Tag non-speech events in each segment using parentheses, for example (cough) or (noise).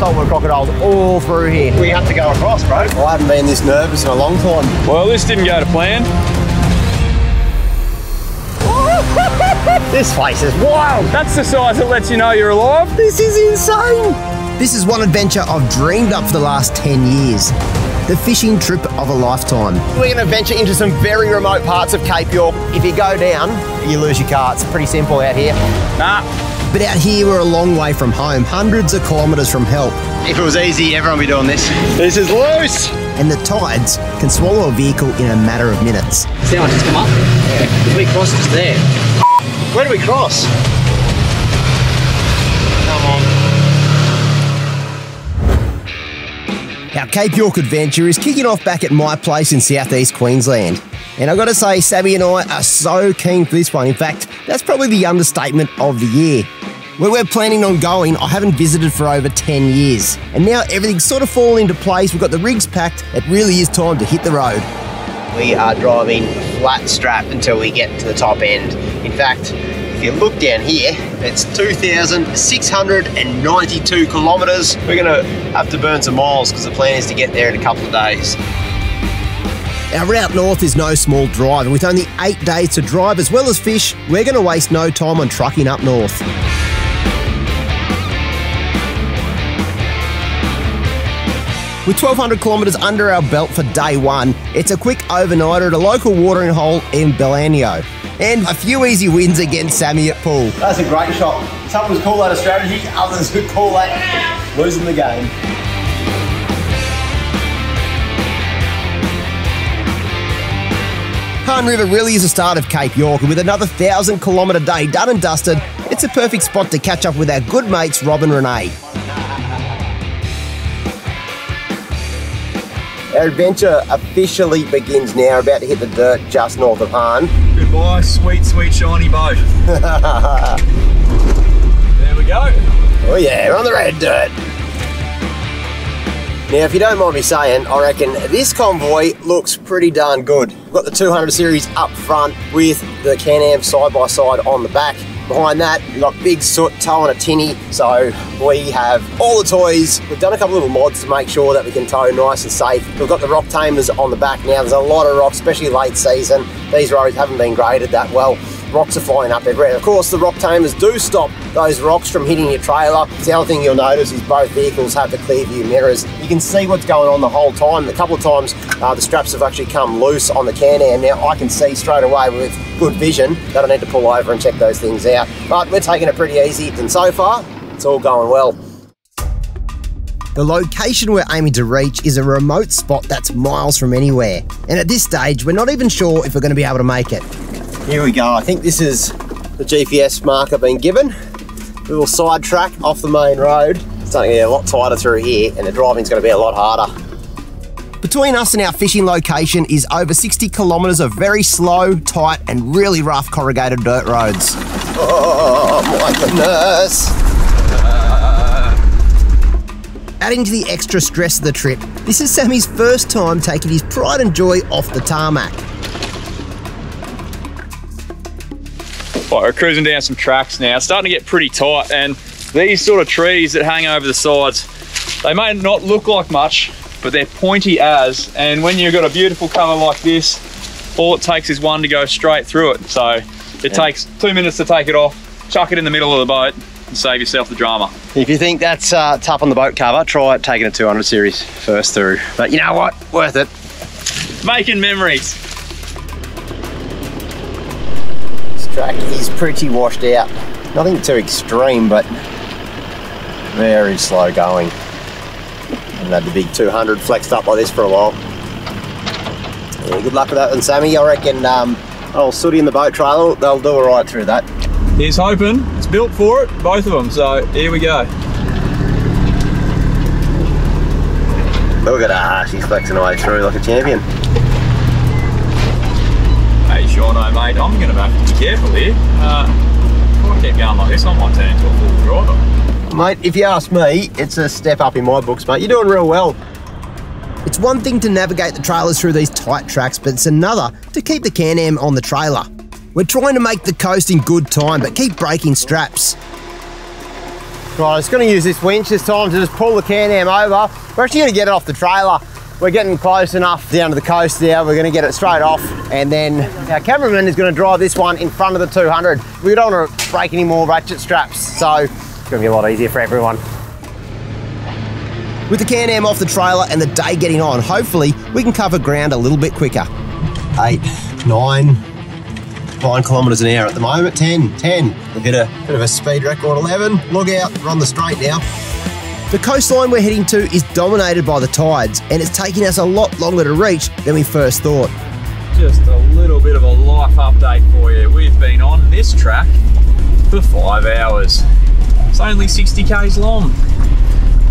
saltwater crocodiles all through here. We have to go across, bro. I haven't been this nervous in a long time. Well, this didn't go to plan. (laughs) This place is wild. That's the size that lets you know you're alive. This is insane. This is one adventure I've dreamed up for the last 10 years. The fishing trip of a lifetime. We're going to venture into some very remote parts of Cape York. If you go down, you lose your car. It's pretty simple out here. Nah, But out here, we're a long way from home, hundreds of kilometres from help. If it was easy, everyone would be doing this. This is loose. And the tides can swallow a vehicle in a matter of minutes. See how much it's come up? Yeah. We crossed just there. Where do we cross? Our Cape York adventure is kicking off back at my place in southeast Queensland. And I've got to say, Sammy and I are so keen for this one. In fact, that's probably the understatement of the year. Where we're planning on going, I haven't visited for over 10 years. And now everything's sort of falling into place. We've got the rigs packed. It really is time to hit the road. We are driving flat strap until we get to the top end. In fact, if you look down here, it's 2,692 kilometres. We're gonna have to burn some miles because the plan is to get there in a couple of days. Our route north is no small drive, and with only eight days to drive as well as fish, we're going to waste no time on trucking up north. With 1,200 kilometres under our belt for day one, it's a quick overnighter at a local watering hole in Belyando. And a few easy wins against Sammy at pool. That's a great shot. Some was call that a strategy, others would call that losing the game. Hann River really is the start of Cape York, and with another 1,000 kilometre day done and dusted, it's a perfect spot to catch up with our good mates Rob and Renee. Our adventure officially begins now, about to hit the dirt just north of Hann. Goodbye, sweet, sweet, shiny boat. (laughs) there we go. Oh yeah, we're on the red dirt. Now, if you don't mind me saying, I reckon this convoy looks pretty darn good. We've got the 200 series up front with the Can-Am side by side on the back. Behind that, we've got Big Soot towing a tinny, so we have all the toys. We've done a couple little mods to make sure that we can tow nice and safe. We've got the rock tamers on the back now. There's a lot of rocks, especially late season. These roads haven't been graded that well. Rocks are flying up everywhere. Of course, the rock tamers do stop those rocks from hitting your trailer. The other thing you'll notice is both vehicles have the clear view mirrors. You can see what's going on the whole time. A couple of times uh, the straps have actually come loose on the Can-Am. Now I can see straight away with good vision that I need to pull over and check those things out. But we're taking it pretty easy and so far it's all going well. The location we're aiming to reach is a remote spot that's miles from anywhere. And at this stage, we're not even sure if we're going to be able to make it. Here we go. I think this is the GPS marker being given. little side track off the main road. It's starting to get a lot tighter through here and the driving's going to be a lot harder. Between us and our fishing location is over 60 kilometres of very slow, tight and really rough corrugated dirt roads. Oh my goodness! Adding to the extra stress of the trip, this is Sammy's first time taking his pride and joy off the tarmac. Right, we're cruising down some tracks now. It's starting to get pretty tight, and these sort of trees that hang over the sides, they may not look like much, but they're pointy as. And when you've got a beautiful cover like this, all it takes is one to go straight through it. So it yeah. takes two minutes to take it off, chuck it in the middle of the boat, and save yourself the drama. If you think that's uh, tough on the boat cover, try taking a 200 series first through. But you know what? Worth it. Making memories. Track is pretty washed out. Nothing too extreme, but very slow going. I've had the big 200 flexed up like this for a while. Yeah, good luck with that one, Sammy. I reckon um, old Sooty in the boat trailer, they'll do all right through that. He's hoping. It's built for it, both of them, so here we go. Look at her, she's flexing away through like a champion. Mate, I'm going to have to be careful here. Uh, if I keep going like this, I might turn into a full driver. Mate, if you ask me, it's a step up in my books, mate. You're doing real well. It's one thing to navigate the trailers through these tight tracks, but it's another to keep the Can-Am on the trailer. We're trying to make the coast in good time, but keep breaking straps. Right, I'm just going to use this winch this time to just pull the Can-Am over. We're actually going to get it off the trailer. We're getting close enough down to the coast now. We're going to get it straight off, and then our cameraman is going to drive this one in front of the 200. We don't want to break any more ratchet straps, so it's to be a lot easier for everyone. With the Can-Am off the trailer and the day getting on, hopefully we can cover ground a little bit quicker. Eight, nine, nine kilometres an hour at the moment. 10, 10. We'll get a bit of a speed record. 11. Look out, we're on the straight now. The coastline we're heading to is dominated by the tides, and it's taking us a lot longer to reach than we first thought. Just a little bit of a life update for you. We've been on this track for five hours. It's only 60 k's long,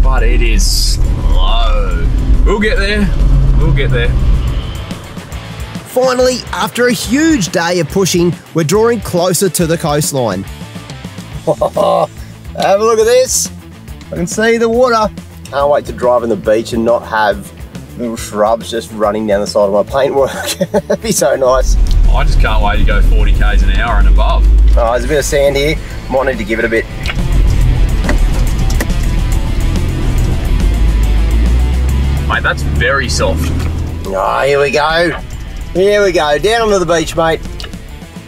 but it is slow. We'll get there. We'll get there. Finally, after a huge day of pushing, we're drawing closer to the coastline. (laughs) Have a look at this. I can see the water. Can't wait to drive on the beach and not have little shrubs just running down the side of my paintwork. (laughs) That'd be so nice. I just can't wait to go 40 k's an hour and above. Oh, there's a bit of sand here. Might need to give it a bit. Mate, that's very soft. Oh, here we go. Here we go. Down onto the beach, mate.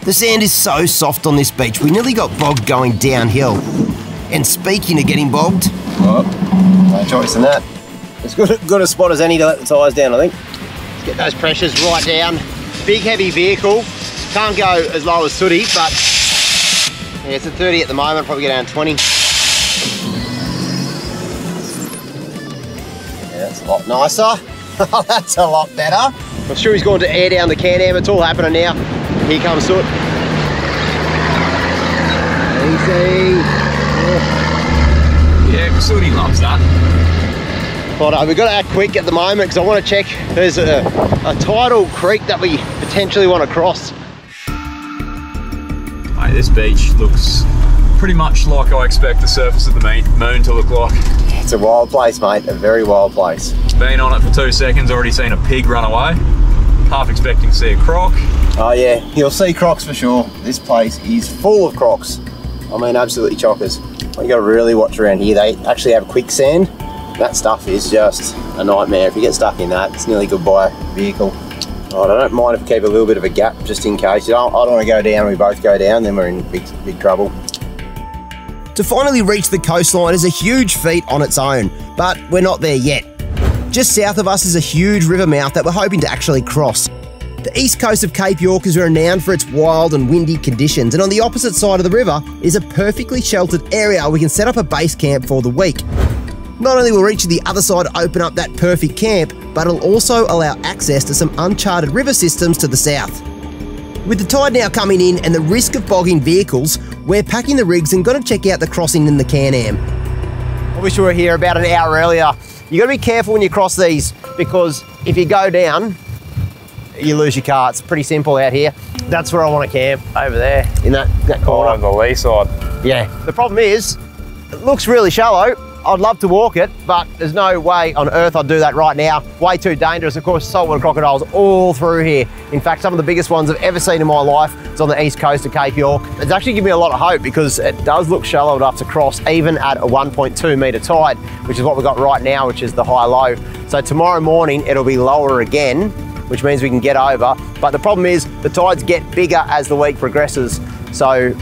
The sand is so soft on this beach, we nearly got bogged going downhill. And speaking of getting bogged, Oh, no choice in that. It's good, good a spot as any to let the tyres down, I think. Let's get those pressures right down. Big, heavy vehicle. Can't go as low as Sooty, but yeah, it's at 30 at the moment, probably get down 20. Yeah, that's a lot nicer. (laughs) that's a lot better. I'm sure he's going to air down the Can-Am. It's all happening now. Here comes Soot. Easy. Sooty loves that. But we've got to act quick at the moment because I want to check there's a, a tidal creek that we potentially want to cross. Mate, this beach looks pretty much like I expect the surface of the moon- moon to look like. It's a wild place, mate. A very wild place. Been on it for two seconds, already seen a pig run away. Half expecting to see a croc. Oh yeah, you'll see crocs for sure. This place is full of crocs. I mean, absolutely chockers. You got to really watch around here. They actually have quicksand. That stuff is just a nightmare. If you get stuck in that, it's nearly goodbye vehicle. Right, I don't mind if we keep a little bit of a gap just in case. I don't, I don't want to go down. We both go down, then we're in big, big trouble. To finally reach the coastline is a huge feat on its own, but we're not there yet. Just south of us is a huge river mouth that we're hoping to actually cross. The east coast of Cape York is renowned for its wild and windy conditions, and on the opposite side of the river is a perfectly sheltered area we can set up a base camp for the week. Not only will reaching the other side open up that perfect camp, but it'll also allow access to some uncharted river systems to the south. With the tide now coming in and the risk of bogging vehicles, we're packing the rigs and going to check out the crossing in the Can-Am. I wish we were here about an hour earlier. You've got to be careful when you cross these because if you go down, you lose your car. It's pretty simple out here. That's where I want to camp over there in that, that oh, corner. the lee side. Yeah. The problem is, it looks really shallow. I'd love to walk it, but there's no way on earth I'd do that right now. Way too dangerous. Of course, saltwater crocodiles all through here. In fact, some of the biggest ones I've ever seen in my life is on the east coast of Cape York. It's actually given me a lot of hope because it does look shallow enough to cross even at a 1.2 metre tide, which is what we've got right now, which is the high low. So tomorrow morning, it'll be lower again, which means we can get over. But the problem is the tides get bigger as the week progresses. So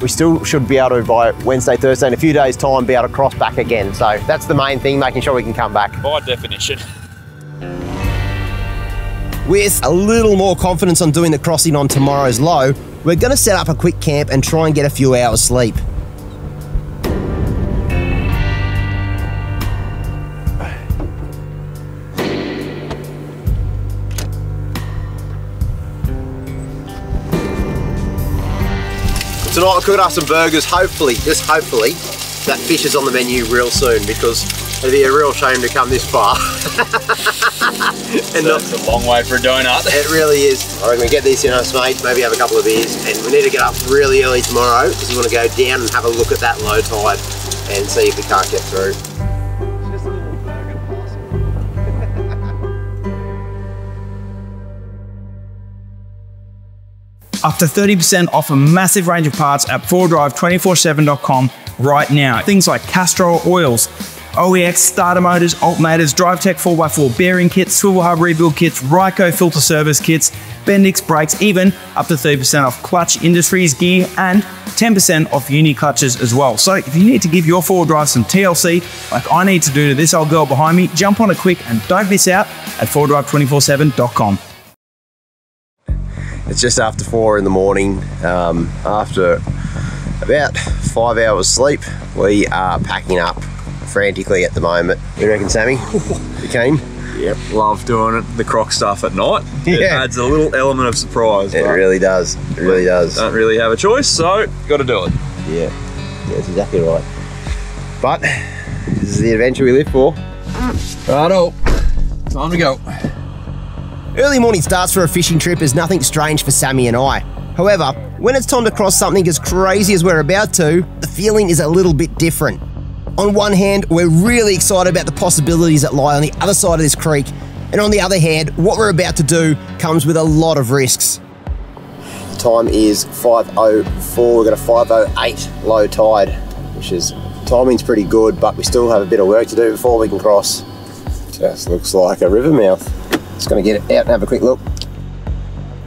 we still should be able to by Wednesday, Thursday, in a few days' time, be able to cross back again. So that's the main thing, making sure we can come back. By definition. With a little more confidence on doing the crossing on tomorrow's low, we're going to set up a quick camp and try and get a few hours sleep. Tonight I could have some burgers, hopefully, just hopefully, that fish is on the menu real soon because it'd be a real shame to come this far. (laughs) and not, That's a long way for a donut. it really is. I reckon we get these in us, mate, maybe have a couple of beers, and we need to get up really early tomorrow because we want to go down and have a look at that low tide and see if we can't get through. Up to 30% off a massive range of parts at 4drive247.com right now. Things like Castrol oils, OEX starter motors, alternators, DriveTech 4x4 bearing kits, swivel hub rebuild kits, Ryco filter service kits, Bendix brakes, even up to 30% off Clutch Industries gear and 10% off uni clutches as well. So if you need to give your four drive some TLC, like I need to do to this old girl behind me, jump on it quick and don't miss out at 4drive247.com. It's just after four in the morning. Um, after about five hours sleep, we are packing up frantically at the moment. You reckon, Sammy? You keen? Yep, love doing it. The croc stuff at night. (laughs) It Yeah. adds a little element of surprise. It really does. It really does. Don't really have a choice, so got to do it. Yeah, yeah, that's exactly right. But this is the adventure we live for. Righto, time to go. Early morning starts for a fishing trip is nothing strange for Sammy and I. However, when it's time to cross something as crazy as we're about to, the feeling is a little bit different. On one hand, we're really excited about the possibilities that lie on the other side of this creek, and on the other hand, what we're about to do comes with a lot of risks. The time is 5.04, we've got a 5.08 low tide, which is, timing's pretty good, but we still have a bit of work to do before we can cross. Just looks like a river mouth. Just gonna get it out and have a quick look.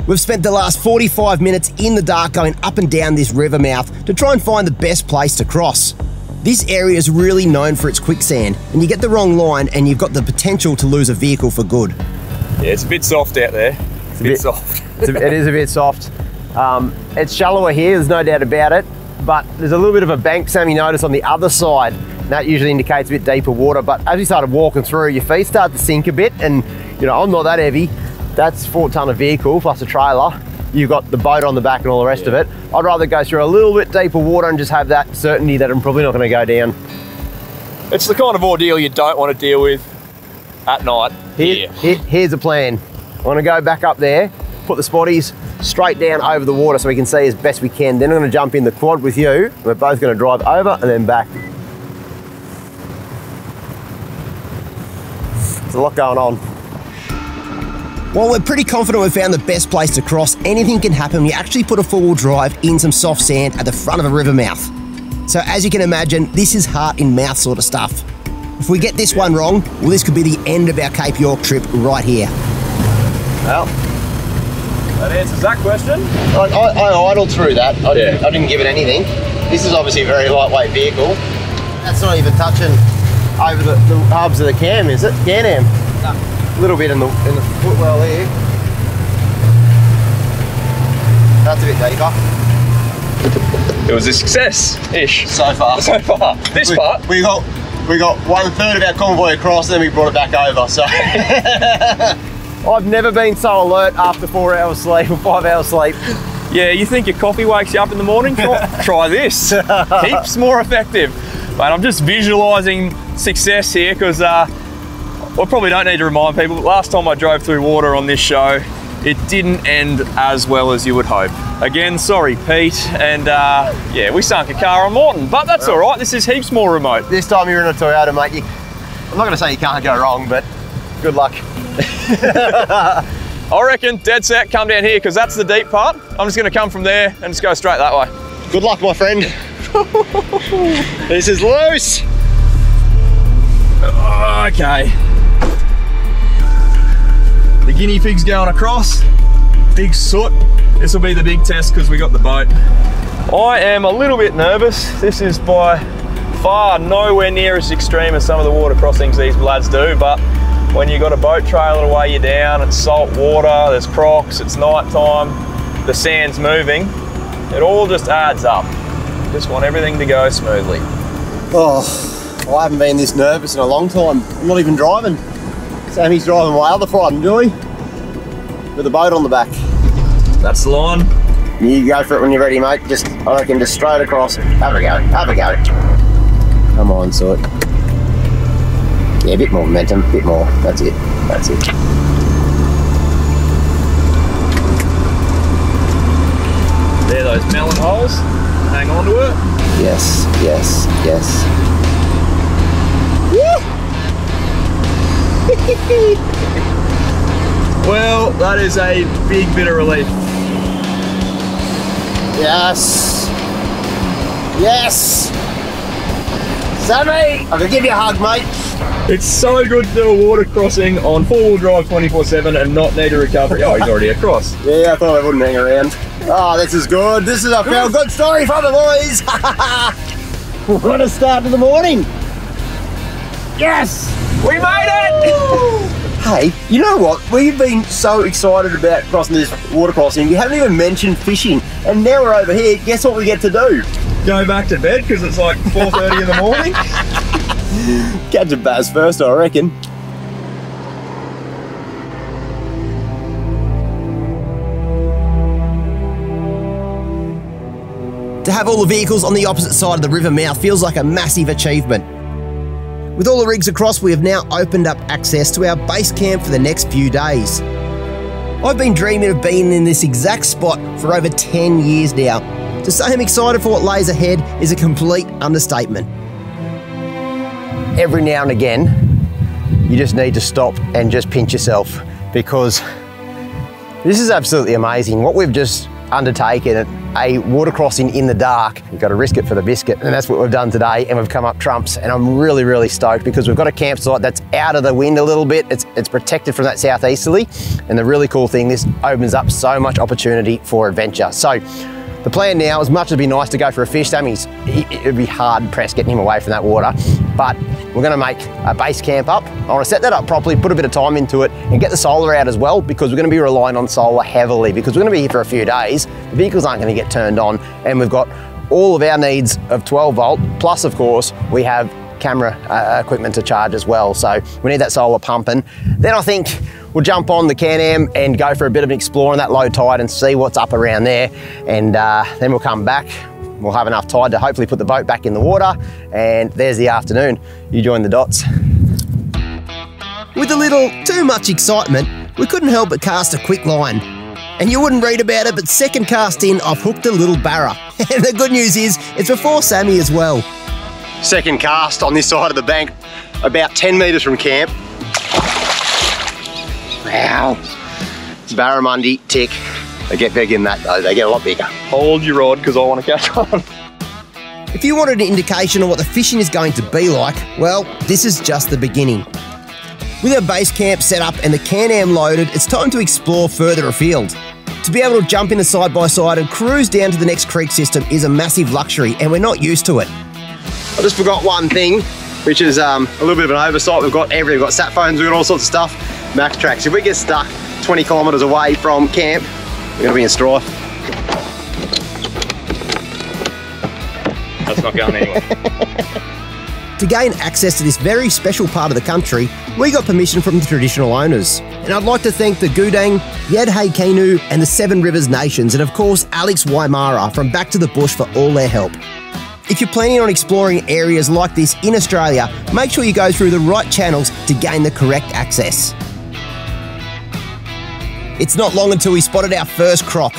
We've spent the last 45 minutes in the dark going up and down this river mouth to try and find the best place to cross. This area is really known for its quicksand, and you get the wrong line and you've got the potential to lose a vehicle for good. Yeah, it's a bit soft out there. It's a bit, bit- soft. (laughs) It's a, it is a bit soft. Um, it's shallower here, there's no doubt about it, but there's a little bit of a bank, Sam, you notice, on the other side. That usually indicates a bit deeper water, but as you started walking through, your feet start to sink a bit, and you know, I'm not that heavy. That's four ton of vehicle plus a trailer. You've got the boat on the back and all the rest of it. I'd rather go through a little bit deeper water and just have that certainty that I'm probably not going to go down. It's the kind of ordeal you don't want to deal with at night. Here, Here. here- here's a plan. I'm gonna go back up there, put the spotties straight down over the water so we can see as best we can. Then I'm gonna jump in the quad with you. We're both gonna drive over and then back. There's a lot going on. While we're pretty confident we've found the best place to cross, anything can happen. We actually put a four-wheel drive in some soft sand at the front of a river mouth. So as you can imagine, this is heart in mouth sort of stuff. If we get this one wrong, well, this could be the end of our Cape York trip right here. Well, That answers that question. I, I, I idled through that. I, didn't, I didn't give it anything. This is obviously a very lightweight vehicle. That's not even touching over the, the hubs of the cam, is it? Can-Am? A little bit in the in the footwell here. That's a bit deeper. It was a success-ish So far. so far. This we, part, we got we got one third of our convoy across, then we brought it back over. So (laughs) I've never been so alert after four hours sleep or five hours sleep. yeah, you think your coffee wakes you up in the morning? Try, (laughs) try this. (laughs) Heaps more effective. But I'm just visualising success here because uh, I probably don't need to remind people. but Last time I drove through water on this show, it didn't end as well as you would hope. Again, sorry, Pete. And uh, yeah, we sunk a car on Moreton, but that's all right. This is heaps more remote. This time you're in a Toyota, mate. You, I'm not going to say you can't go wrong, but good luck. (laughs) I reckon dead set, come down here because that's the deep part. I'm just going to come from there and just go straight that way. Good luck, my friend. (laughs) this is loose. Okay. The guinea pig's going across. Big soot. This will be the big test because we got the boat. I am a little bit nervous. This is by far nowhere near as extreme as some of the water crossings these lads do, but when you've got a boat trailer to weigh you down, it's salt water, there's crocs, it's night time, the sand's moving, it all just adds up. Just want everything to go smoothly. Oh, I haven't been this nervous in a long time. I'm not even driving. Sammy's driving my other and joy with a boat on the back. That's the line. You go for it when you're ready, mate. Just, I reckon, just straight across. Have a go. Have a go. Come on, sort. Yeah, a bit more momentum. A bit more. That's it. That's it. There, those melon holes. Hang on to it. Yes, yes, yes. (laughs) Well, that is a big bit of relief. Yes. Yes. Sammy, I can give you a hug, mate. It's so good to do a water crossing on four-wheel drive 24-7 and not need a recovery. Oh, he's already across. (laughs) Yeah, I thought I wouldn't hang around. Oh, this is good. This is a feel good story from the boys. (laughs) what a start to the morning. Yes! We made it! Hey, you know what? We've been so excited about crossing this water crossing. We haven't even mentioned fishing. And now we're over here. Guess what we get to do? Go back to bed because it's like 4.30 in the morning. (laughs) Catch a bass first, I reckon. To have all the vehicles on the opposite side of the river mouth feels like a massive achievement. With all the rigs across, we have now opened up access to our base camp for the next few days. I've been dreaming of being in this exact spot for over 10 years now. To say I'm excited for what lays ahead is a complete understatement. Every now and again, you just need to stop and just pinch yourself because this is absolutely amazing. What we've just undertaken, a water crossing in the dark. You've got to risk it for the biscuit. And that's what we've done today. And we've come up trumps. And I'm really, really stoked because we've got a campsite that's out of the wind a little bit. It's, it's protected from that southeasterly. And the really cool thing, this opens up so much opportunity for adventure. So the plan now, as much as it'd be nice to go for a fish, Sammy's, it'd be hard pressed getting him away from that water. But we're gonna make a base camp up. I wanna set that up properly, put a bit of time into it, and get the solar out as well, because we're gonna be relying on solar heavily, because we're gonna be here for a few days. The vehicles aren't gonna get turned on, and we've got all of our needs of 12 volt, plus of course, we have camera uh, equipment to charge as well. So we need that solar pumping. Then I think we'll jump on the Can-Am and go for a bit of an explore on that low tide and see what's up around there. And uh, then we'll come back. We'll have enough tide to hopefully put the boat back in the water. And there's the afternoon. You join the dots. With a little too much excitement, we couldn't help but cast a quick line. And you wouldn't read about it, but second cast in, I've hooked a little barra. (laughs) And the good news is, it's before Sammy as well. Second cast on this side of the bank, about 10 metres from camp. Wow. Barramundi, tick. They get big in that though, they get a lot bigger. Hold your rod because I want to catch one. If you wanted an indication of what the fishing is going to be like, well, this is just the beginning. With our base camp set up and the Can-Am loaded, it's time to explore further afield. To be able to jump in the side by side and cruise down to the next creek system is a massive luxury and we're not used to it. I just forgot one thing, which is um, a little bit of an oversight. We've got everything, we've got sat phones, we've got all sorts of stuff. Maxtrax. If we get stuck 20 kilometres away from camp, we're gonna be in strife. That's not going anywhere. (laughs) To gain access to this very special part of the country, we got permission from the traditional owners. And I'd like to thank the Gudang, Yadhaykenu, and the Seven Rivers Nations, and of course Alex Waimara from Back to the Bush for all their help. If you're planning on exploring areas like this in Australia, make sure you go through the right channels to gain the correct access. It's not long until we spotted our first croc.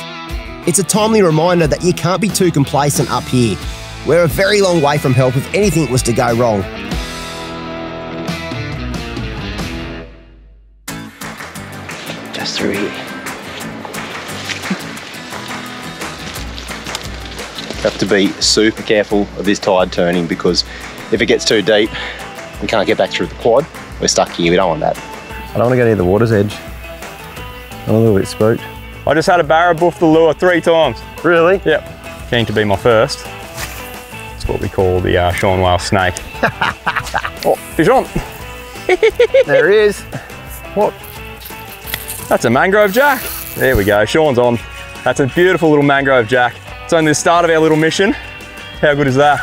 It's a timely reminder that you can't be too complacent up here. We're a very long way from help if anything was to go wrong. Just through here. Have to be super careful of this tide turning because if it gets too deep, we can't get back through the quad. We're stuck here, we don't want that. I don't want to go near the water's edge. I'm a little bit spooked. I just had a barra buff the lure three times. Really? Yep. Keen to be my first. It's what we call the uh, Shaun Whale snake. (laughs) oh, fish on. There he is. What? That's a mangrove jack. There we go, Shaun's on. That's a beautiful little mangrove jack. It's only the start of our little mission. How good is that?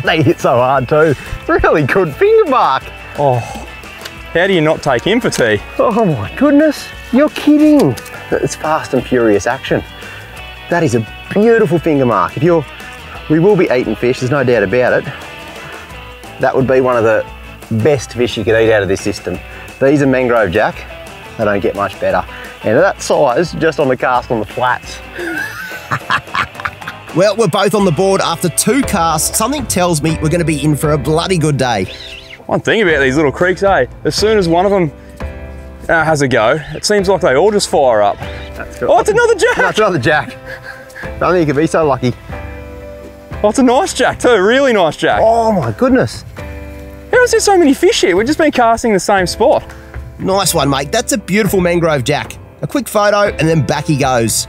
(laughs) They hit so hard too. Really good finger mark. Oh, how do you not take him for tea? Oh my goodness, you're kidding. It's fast and furious action. That is a beautiful finger mark. If you're, we will be eating fish, there's no doubt about it. That would be one of the best fish you could eat out of this system. These are mangrove jack. They don't get much better. And that size, just on the cast on the flats. (laughs) well, we're both on the board after two casts. Something tells me we're going to be in for a bloody good day. One thing about these little creeks, eh? As soon as one of them uh, has a go, it seems like they all just fire up. That's good. Oh, it's another jack! That's another jack. I don't think you could be so lucky. Oh, it's a nice jack too, really nice jack. Oh my goodness. How is there so many fish here? We've just been casting the same spot. Nice one, mate. That's a beautiful mangrove jack. A quick photo and then back he goes.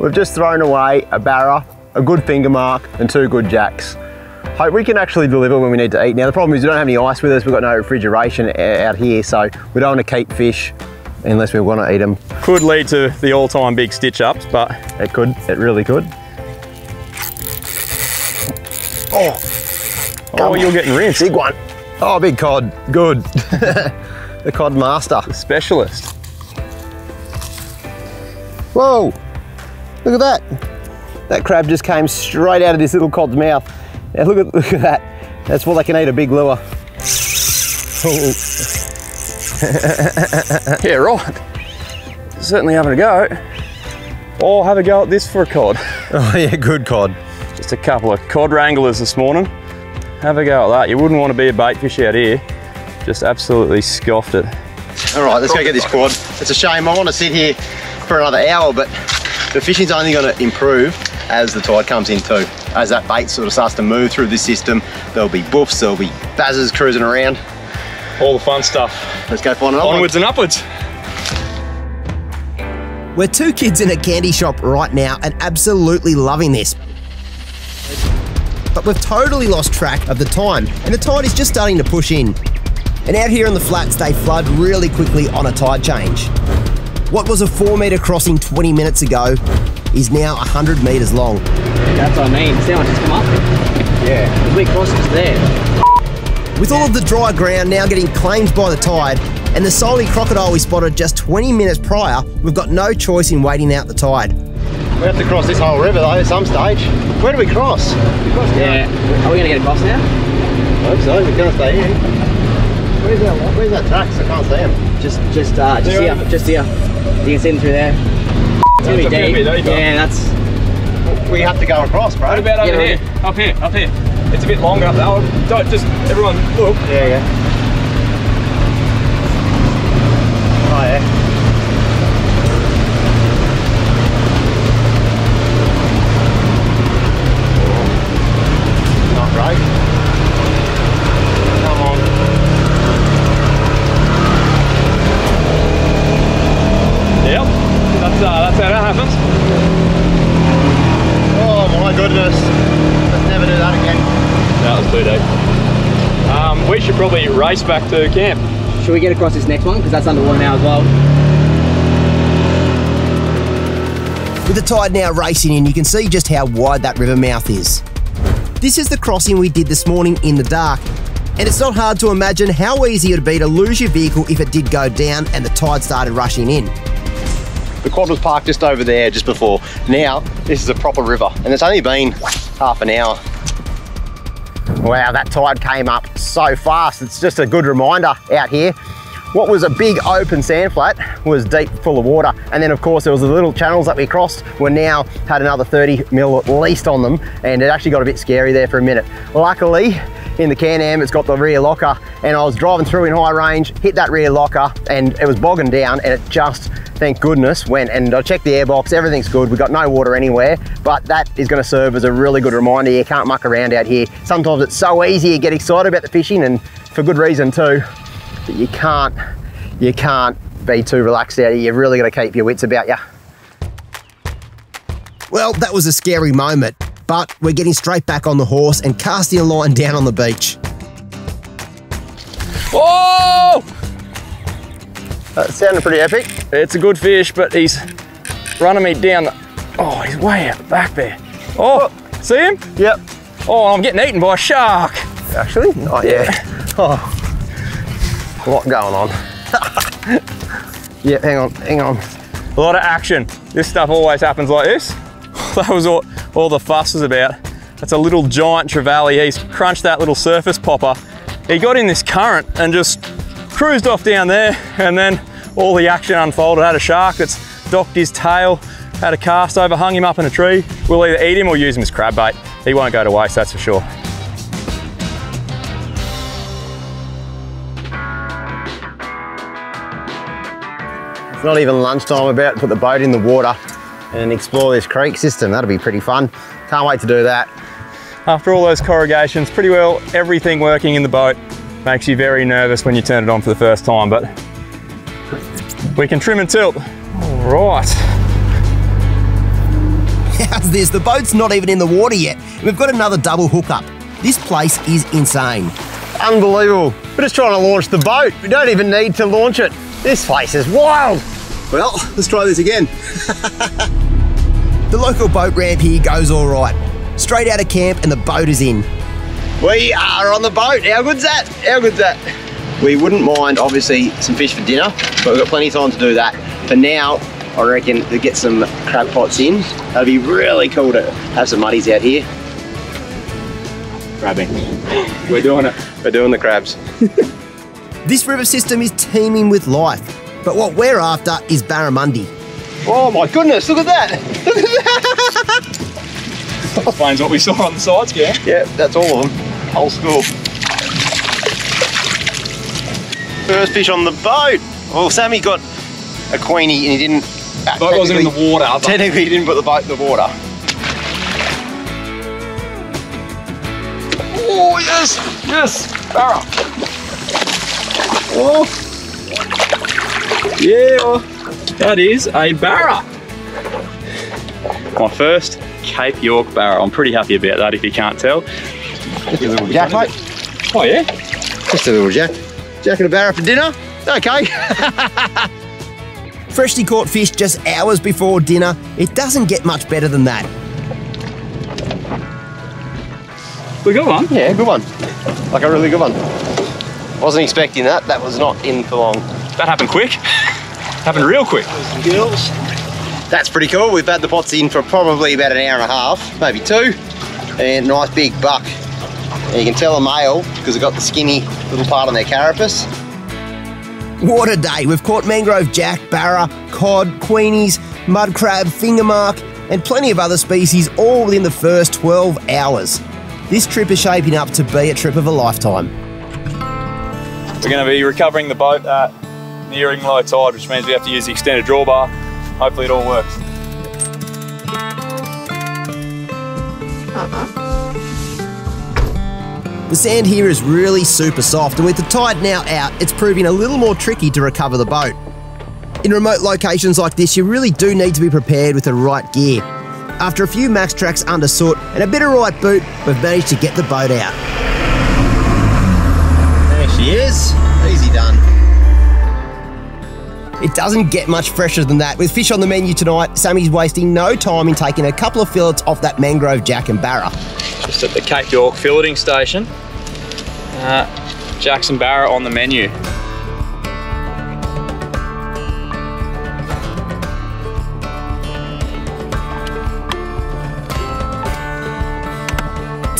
We've just thrown away a barra, a good finger mark, and two good jacks. Hope we can actually deliver when we need to eat. Now the problem is we don't have any ice with us, we've got no refrigeration out here, so we don't want to keep fish unless we want to eat them. Could lead to the all-time big stitch ups, but It could, it really could. Oh, oh, you're getting rinsed. big one. Oh, big cod, good. (laughs) the cod master. Specialist. Whoa, look at that. That crab just came straight out of this little cod's mouth. Now look at, look at that. That's what they can eat, a big lure. (laughs) Yeah, right. Certainly having a go. Oh, have a go at this for a cod. (laughs) oh yeah, good cod. Just a couple of cod wranglers this morning. Have a go at that. You wouldn't want to be a bait fish out here. Just absolutely scoffed it. All right, let's go get this quad. It's a shame, I want to sit here for another hour, but the fishing's only going to improve as the tide comes in too. As that bait sort of starts to move through this system, there'll be boofs, there'll be bazzers cruising around. All the fun stuff. Let's go find another Onwards and upwards. We're two kids in a candy shop right now and absolutely loving this. But we've totally lost track of the time, and the tide is just starting to push in. And out here on the flats, they flood really quickly on a tide change. What was a four metre crossing 20 minutes ago is now 100 metres long. That's what I mean. See how much it's come up? Yeah. The big cross is there. With all of the dry ground now getting claimed by the tide, and the solely crocodile we spotted just 20 minutes prior, we've got no choice in waiting out the tide. We have to cross this whole river though at some stage. Where do we cross? Yeah. Are we gonna get across now? I hope so, we're going to stay here. Where's that, where's that tracks? I can't see them. Just, just, uh, just Yeah. here, just here. You can see them through there. It's gonna be That's a fair deep. Yeah, that's. We have to go across, bro. What about over Yeah, here? Up here, up here. It's a bit longer up there. Don't just, everyone, look. Yeah, yeah. Race back to camp. Should we get across this next one? Because that's underwater now as well. With the tide now racing in, you can see just how wide that river mouth is. This is the crossing we did this morning in the dark, and it's not hard to imagine how easy it would be to lose your vehicle if it did go down and the tide started rushing in. The quad was parked just over there just before. Now, this is a proper river, and it's only been half an hour. Wow, that tide came up so fast. It's just a good reminder out here. What was a big open sand flat was deep, full of water. And then of course there was the little channels that we crossed were now had another 30 mil at least on them. And it actually got a bit scary there for a minute. Luckily, in the Can-Am, it's got the rear locker and I was driving through in high range, hit that rear locker and it was bogging down and it just, thank goodness, went and I checked the airbox, everything's good. We got no water anywhere, but that is gonna serve as a really good reminder. You can't muck around out here. Sometimes it's so easy to get excited about the fishing and for good reason too, but you can't, you can't be too relaxed out here. You've really got to keep your wits about you. Well, that was a scary moment, but we're getting straight back on the horse and casting a line down on the beach. Whoa! That sounded pretty epic. It's a good fish, but he's running me down the. Oh, he's way out the back there. Oh, see him? Yep. Oh, I'm getting eaten by a shark. Actually, not yet. (laughs) Oh, a lot going on. (laughs) yeah, hang on, hang on. A lot of action. This stuff always happens like this. (laughs) That was all, all the fuss was about. That's a little giant trevally. He's crunched that little surface popper. He got in this current and just cruised off down there and then all the action unfolded. Had a shark that's docked his tail, had a cast over, hung him up in a tree. We'll either eat him or use him as crab bait. He won't go to waste, that's for sure. It's not even lunchtime. About to put the boat in the water and explore this creek system. That'll be pretty fun. Can't wait to do that. After all those corrugations, pretty well everything working in the boat. Makes you very nervous when you turn it on for the first time, but we can trim and tilt. All right. How's this? The boat's not even in the water yet. We've got another double hookup. This place is insane. Unbelievable. We're just trying to launch the boat. We don't even need to launch it. This place is wild. Well, let's try this again. (laughs) the local boat ramp here goes all right. Straight out of camp and the boat is in. We are on the boat. How good's that? How good's that? We wouldn't mind, obviously, some fish for dinner, but we've got plenty of time to do that. For now, I reckon to get some crab pots in. That'd be really cool to have some muddies out here. Grabbing. We're doing it. We're doing the crabs. (laughs) This river system is teeming with life, but what we're after is barramundi. Oh my goodness, look at that. Look at that. Explains what we saw on the sides, yeah. Yeah, that's all of them. Whole school. First fish on the boat. Well, Sammy got a queenie and he didn't. uh, Boat wasn't in the water, but Technically, he didn't put the boat in the water. Oh, yes, yes, barra. Oh, yeah, that is a barra. My first Cape York barra. I'm pretty happy about that if you can't tell. Just a little jack, mate. Oh, yeah? Just a little jack. Jack and a barra for dinner. Okay. (laughs) Freshly caught fish just hours before dinner. It doesn't get much better than that. We got one. yeah, good one. Like a really good one. Wasn't expecting that. That was not in for long. That happened quick. Happened real quick. Girls. That's pretty cool. We've had the pots in for probably about an hour and a half, maybe two, and nice big buck. And you can tell a male because they've got the skinny little part on their carapace. What a day! We've caught mangrove jack, barra, cod, queenies, mud crab, finger mark, and plenty of other species all within the first 12 hours. This trip is shaping up to be a trip of a lifetime. We're going to be recovering the boat at nearing low tide, which means we have to use the extended drawbar. Hopefully it all works. Uh-huh. The sand here is really super soft, and with the tide now out, it's proving a little more tricky to recover the boat. In remote locations like this, you really do need to be prepared with the right gear. After a few Maxtrax under soot and a bit of right boot, we've managed to get the boat out. There she is. Easy done. It doesn't get much fresher than that. With fish on the menu tonight, Sammy's wasting no time in taking a couple of fillets off that mangrove jack and barra. Just at the Cape York filleting station. Uh, Jackson Barra on the menu.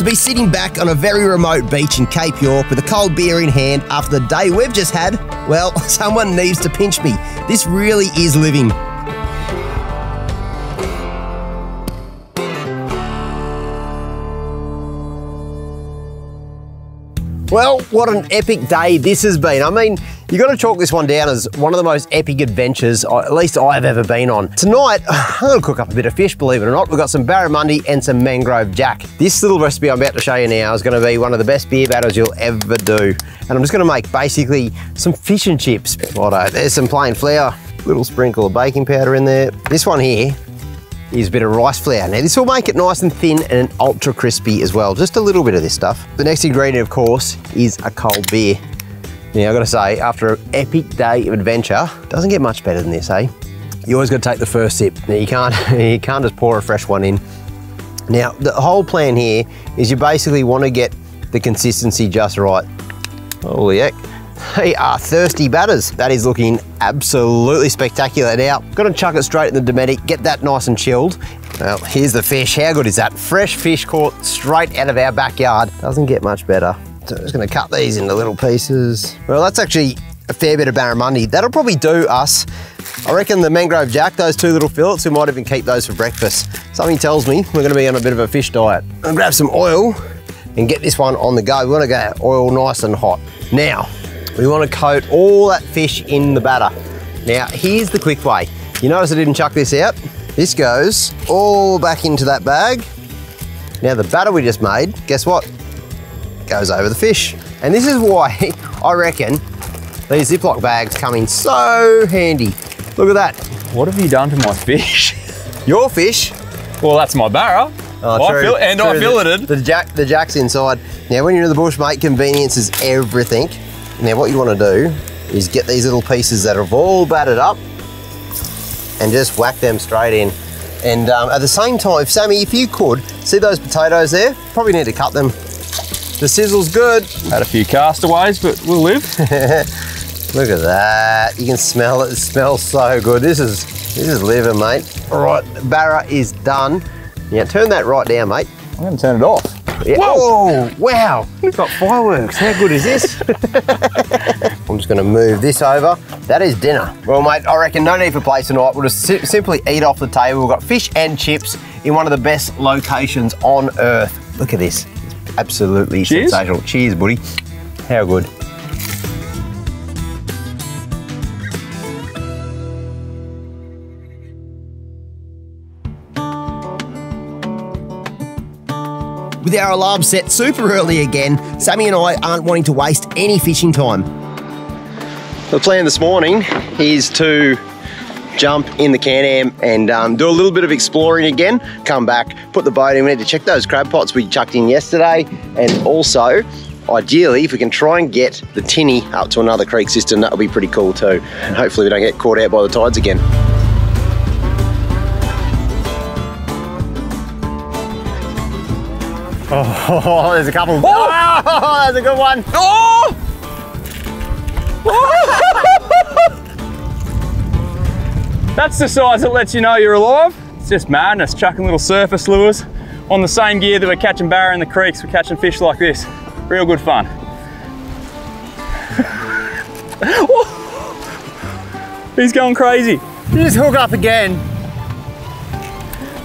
To be sitting back on a very remote beach in Cape York with a cold beer in hand after the day we've just had, well, (laughs) someone needs to pinch me. This really is living. Well, what an epic day this has been. I mean, you got to chalk this one down as one of the most epic adventures, uh, at least I've ever been on. Tonight, (sighs) I'm to cook up a bit of fish, believe it or not. We've got some barramundi and some mangrove jack. This little recipe I'm about to show you now is going to be one of the best beer batters you'll ever do. And I'm just going to make basically some fish and chips. Righto, there's some plain flour, little sprinkle of baking powder in there. This one here is a bit of rice flour. Now this will make it nice and thin and ultra crispy as well. Just a little bit of this stuff. The next ingredient, of course, is a cold beer. Now I've got to say, after an epic day of adventure, doesn't get much better than this, eh? You always got to take the first sip. Now you can't, (laughs) you can't just pour a fresh one in. Now the whole plan here is you basically want to get the consistency just right. Holy heck. They are thirsty batters. That is looking absolutely spectacular. Now, to chuck it straight in the Dometic, get that nice and chilled. Well, here's the fish. How good is that? Fresh fish caught straight out of our backyard. Doesn't get much better. So I'm just gonna cut these into little pieces. Well, that's actually a fair bit of barramundi. That'll probably do us. I reckon the mangrove jack, those two little fillets, we might even keep those for breakfast. Something tells me we're gonna be on a bit of a fish diet. I'm gonna grab some oil and get this one on the go. We wanna go oil nice and hot. Now, we wanna coat all that fish in the batter. Now, here's the quick way. You notice I didn't chuck this out? This goes all back into that bag. Now the batter we just made, guess what? Goes over the fish. And this is why (laughs) I reckon these Ziploc bags come in so handy. Look at that. What have you done to my fish? (laughs) Your fish. well, that's my barra. Oh, I true, fil- and I true. filleted. The, the jack, the jack's inside. Now, when you're in the bush, mate, convenience is everything. Now, what you want to do is get these little pieces that have all battered up and just whack them straight in. And um, at the same time, Sammy, if you could, see those potatoes there? Probably need to cut them. The sizzle's good. Had a few castaways, but we'll live. (laughs) Look at that. You can smell it. It smells so good. This is this is living, mate. All right, Barra is done. Now turn that right down, mate. I'm going to turn it off. Yeah. Oh, wow. We've got fireworks. How good is this? (laughs) I'm just going to move this over. That is dinner. Well, mate, I reckon no need for place tonight. We'll just si- simply eat off the table. We've got fish and chips in one of the best locations on earth. Look at this. It's absolutely Cheers. sensational. Cheers, buddy. How good. With our alarm set super early again, Sammy and I aren't wanting to waste any fishing time. The plan this morning is to jump in the Can-Am and um, do a little bit of exploring again, come back, put the boat in. We need to check those crab pots we chucked in yesterday and also, ideally, if we can try and get the tinny up to another creek system, that would be pretty cool too. And hopefully we don't get caught out by the tides again. Oh, (laughs) there's a couple. Oh, (laughs) there's a good one. Oh! (laughs) That's the size that lets you know you're alive. It's just madness, chucking little surface lures on the same gear that we're catching barra in the creeks, we're catching fish like this. Real good fun. (laughs) He's going crazy. You just hook up again.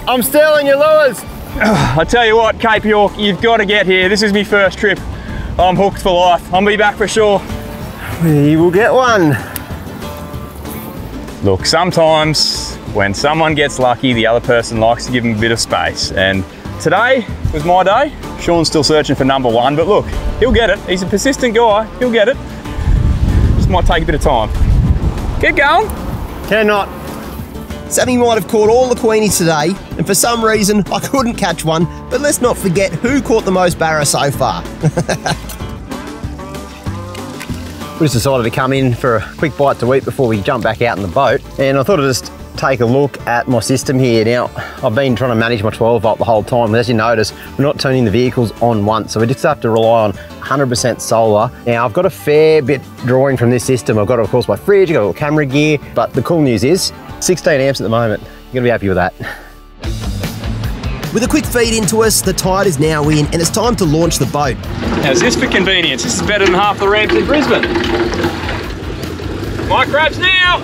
I'm stealing your lures. (sighs) I tell you what, Cape York, you've got to get here. This is my first trip. I'm hooked for life. I'll be back for sure. We will get one. Look, sometimes when someone gets lucky, the other person likes to give them a bit of space. And today was my day. Shaun's still searching for number one, but look, he'll get it. He's a persistent guy. He'll get it. Just might take a bit of time. Get going. Cannot. Sammy might have caught all the queenies today, and for some reason I couldn't catch one, but let's not forget who caught the most barra so far. (laughs) we just decided to come in for a quick bite to eat before we jump back out in the boat, and I thought I'd just take a look at my system here. Now, I've been trying to manage my 12 volt the whole time, but as you notice, we're not turning the vehicles on once, so we just have to rely on 100% solar. Now, I've got a fair bit drawing from this system. I've got, of course, my fridge, I've got a little camera gear, but the cool news is 16 amps at the moment. You're gonna be happy with that. With a quick feed into us, the tide is now in, and it's time to launch the boat. How's this for convenience? This is better than half the ramps in Brisbane. My crabs now.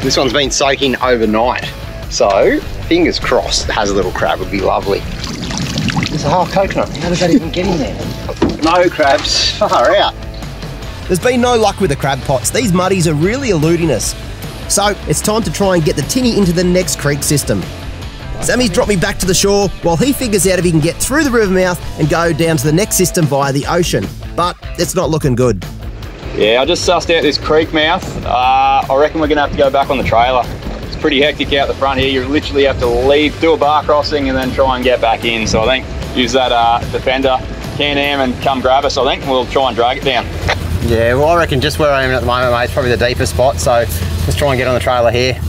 This one's been soaking overnight, so fingers crossed it has a little crab would be lovely. There's a half coconut. How does that even get in there? No crabs. Far out. There's been no luck with the crab pots. These muddies are really eluding us. So it's time to try and get the tinny into the next creek system. Sammy's dropped me back to the shore while he figures out if he can get through the river mouth and go down to the next system via the ocean. But it's not looking good. Yeah, I just sussed out this creek mouth. Uh, I reckon we're gonna have to go back on the trailer. It's pretty hectic out the front here. You literally have to leave, do a bar crossing, and then try and get back in. So I think use that uh, Defender Can-Am and come grab us. I think we'll try and drag it down. Yeah, well, I reckon just where I am at the moment, mate, is probably the deepest spot. So let's try and get on the trailer here.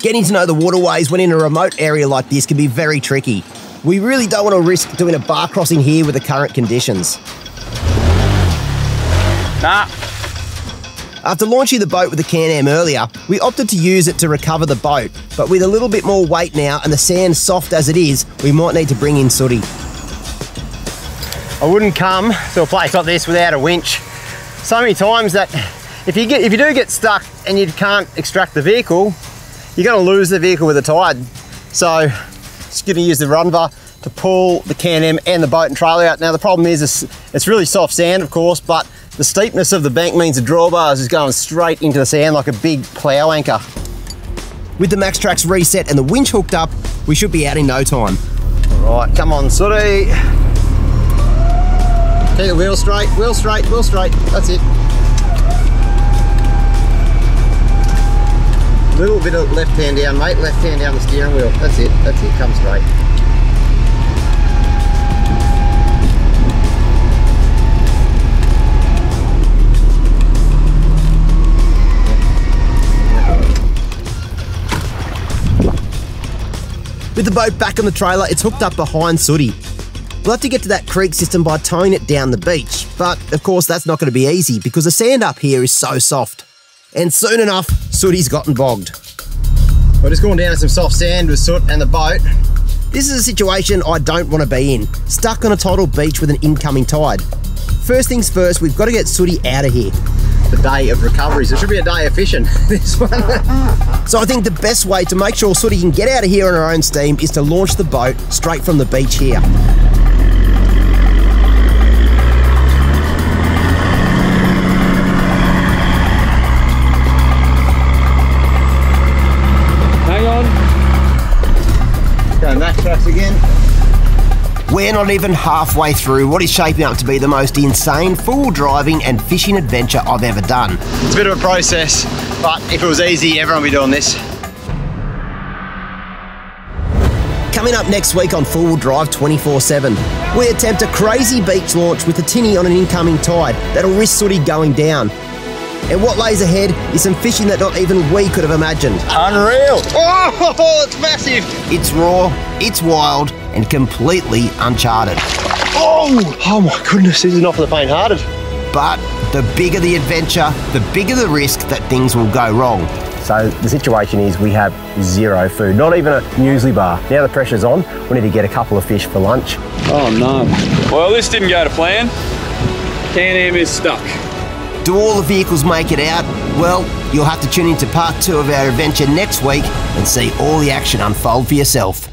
Getting to know the waterways when in a remote area like this can be very tricky. We really don't want to risk doing a bar crossing here with the current conditions. Nah, After launching the boat with the Can-Am earlier, we opted to use it to recover the boat, but with a little bit more weight now and the sand soft as it is, we might need to bring in Sooty. I wouldn't come to a place like this without a winch. So many times that if you get if you do get stuck and you can't extract the vehicle, you're going to lose the vehicle with the tide. So just going to use the Runva to pull the Can-Am and the boat and trailer out. Now the problem is it's, it's really soft sand, of course, but the steepness of the bank means the drawbars is going straight into the sand like a big plough anchor. With the Maxtrax reset and the winch hooked up, we should be out in no time. Right, come on, Sooty. Keep the wheel straight, wheel straight, wheel straight. That's it. Little bit of left hand down, mate. Left hand down the steering wheel. That's it. That's it. Come straight. With the boat back on the trailer, it's hooked up behind Sooty. We'll have to get to that creek system by towing it down the beach, but of course that's not going to be easy because the sand up here is so soft. And soon enough, Sooty's gotten bogged. We're just going down to some soft sand with Soot and the boat. This is a situation I don't want to be in, stuck on a tidal beach with an incoming tide. First things first, we've got to get Sooty out of here. The day of recoveries. It should be a day of fishing, (laughs) this one. So I think the best way to make sure Sooty can get out of here on her own steam is to launch the boat straight from the beach here. Back tracks again. We're not even halfway through what is shaping up to be the most insane full driving and fishing adventure I've ever done. It's a bit of a process, but if it was easy, everyone would be doing this. Coming up next week on Four Wheel Drive 24 7, we attempt a crazy beach launch with a tinny on an incoming tide that'll risk Sooty going down. And what lays ahead is some fishing that not even we could have imagined. Unreal. Oh, (laughs) it's massive. It's raw, it's wild, and completely uncharted. Oh, oh my goodness, this is not for the faint-hearted. But the bigger the adventure, the bigger the risk that things will go wrong. So the situation is we have zero food, not even a muesli bar. Now the pressure's on, we need to get a couple of fish for lunch. Oh no. Well, this didn't go to plan. Can-Am is stuck. Do all the vehicles make it out? Well, you'll have to tune into part two of our adventure next week and see all the action unfold for yourself.